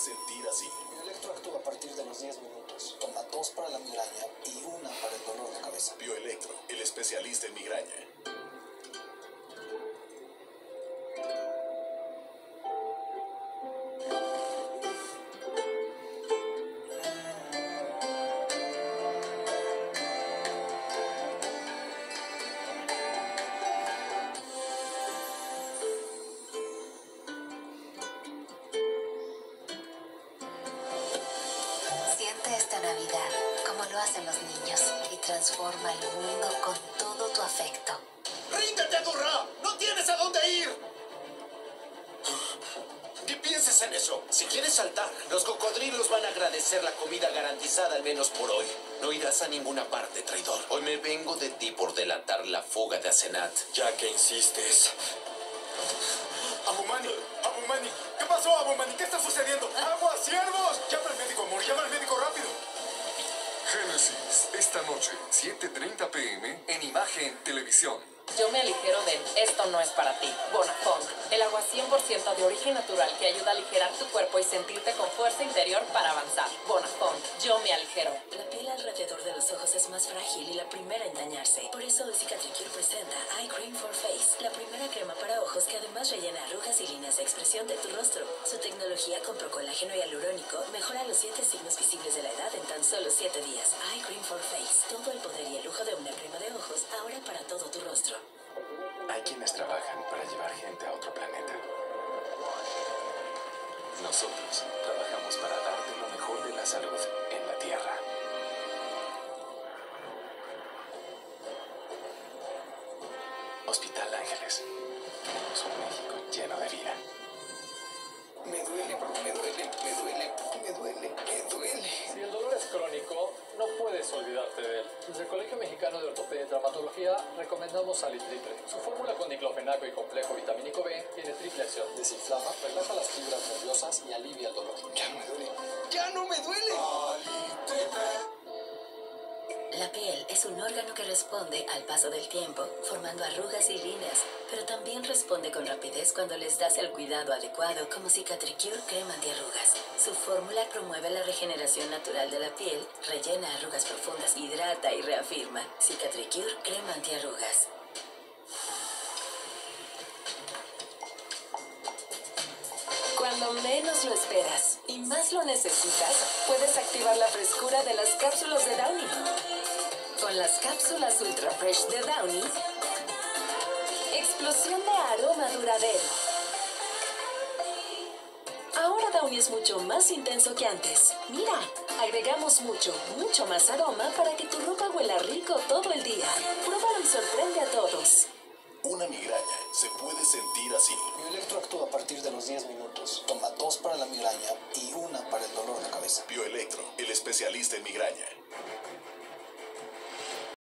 sentir así. Bioelectro actúa a partir de los 10 minutos. Toma dos para la migraña y una para el dolor de cabeza. Bioelectro, el especialista en migraña. Hacen los niños y transforma el mundo con todo tu afecto. ¡Ríndete, Durra! ¡No tienes a dónde ir! Ni pienses en eso. Si quieres saltar, los cocodrilos van a agradecer la comida garantizada al menos por hoy. No irás a ninguna parte, traidor. Hoy me vengo de ti por delatar la fuga de Asenat. Ya que insistes. Abumani, Abumani, ¿qué pasó, Abumani? ¿Qué está sucediendo? Esta noche, 7.30 pm, en Imagen Televisión. Yo me aligero de Esto no es para ti. Bonafont, el agua 100% de origen natural que ayuda a aligerar tu cuerpo y sentirte con fuerza interior para avanzar. Bonafont, yo me aligero. La piel alrededor de los ojos es más frágil y la primera en dañarse. Por eso hoy Cicatricure presenta Eye Cream for Face, la primera que además rellena arrugas y líneas de expresión de tu rostro. Su tecnología con procolágeno y alurónico mejora los siete signos visibles de la edad en tan solo 7 días. Eye Cream for Face, todo el poder y el lujo de una crema de ojos ahora para todo tu rostro. Hay quienes trabajan para llevar gente a otro planeta. Nosotros trabajamos para darte lo mejor de la salud en la Tierra. Hospital Ángeles. Tenemos un México lleno de vida. Me duele, me duele, me duele, me duele, me duele. Si el dolor es crónico, no puedes olvidarte de él. Desde el Colegio Mexicano de Ortopedia y Traumatología recomendamos Salitriple. Su fórmula con diclofenaco y complejo vitamínico B tiene triple acción. Desinflama, relaja las La piel es un órgano que responde al paso del tiempo, formando arrugas y líneas, pero también responde con rapidez cuando les das el cuidado adecuado, como Cicatricure Crema Antiarrugas. Su fórmula promueve la regeneración natural de la piel, rellena arrugas profundas, hidrata y reafirma. Cicatricure Crema Antiarrugas. Cuando menos lo esperas y más lo necesitas, puedes activar la frescura de las cápsulas de Downy. Con las cápsulas Ultra Fresh de Downy, explosión de aroma duradero. Ahora Downy es mucho más intenso que antes. Mira, agregamos mucho, mucho más aroma para que tu ropa huela rico todo el día. Pruébalo y sorprende a todos. Una migraña se puede sentir así. Bioelectro actúa a partir de los 10 minutos. Toma dos para la migraña y una para el dolor de cabeza. Bioelectro, el especialista en migraña.